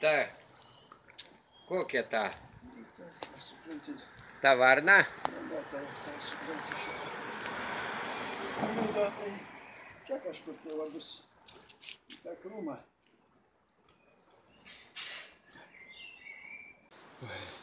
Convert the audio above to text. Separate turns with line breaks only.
Ta. Kokia ta?
Tas, aš suprantu,
Ta varna?
ne, ne, tai, tai suprantu šitą. Nu, da, tai čia kažkur tai va bus į tą krūmą. Oi.